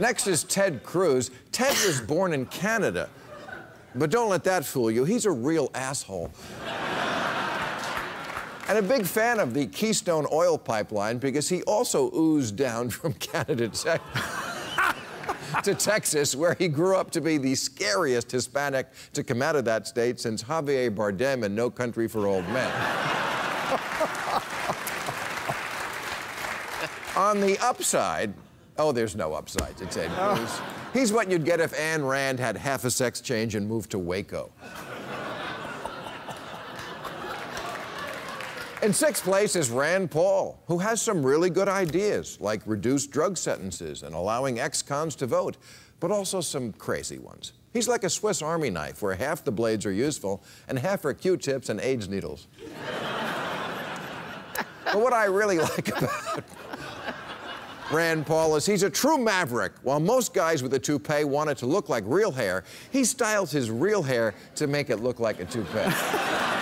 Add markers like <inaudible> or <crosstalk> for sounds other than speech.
Next is Ted Cruz. Ted was born in Canada. But don't let that fool you. He's a real asshole. and a big fan of the Keystone Oil Pipeline because he also oozed down from <laughs> Canada to, to Texas, where he grew up to be the scariest Hispanic to come out of that state since Javier Bardem in No Country for Old Men. <laughs> On the upside, oh, there's no upside to Ted Cruz. He's what you'd get if Ayn Rand had half a sex change and moved to Waco. In sixth place is Rand Paul, who has some really good ideas, like reduced drug sentences and allowing ex cons to vote, but also some crazy ones. He's like a Swiss Army knife, where half the blades are useful and half are Q tips and AIDS needles. <laughs> but what I really <laughs> like about Rand Paul is he's a true maverick. While most guys with a toupee want it to look like real hair, he styles his real hair to make it look like a toupee. <laughs>